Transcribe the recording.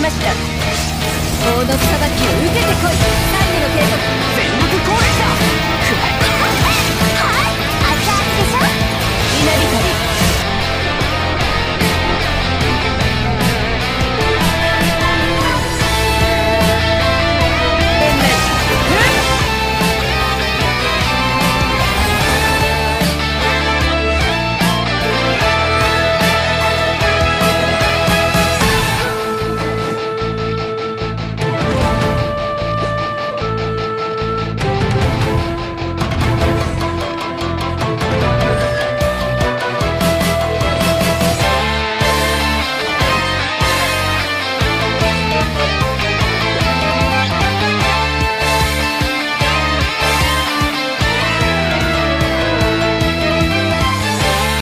ました。猛毒裁きを受けてこい。最後の警告全力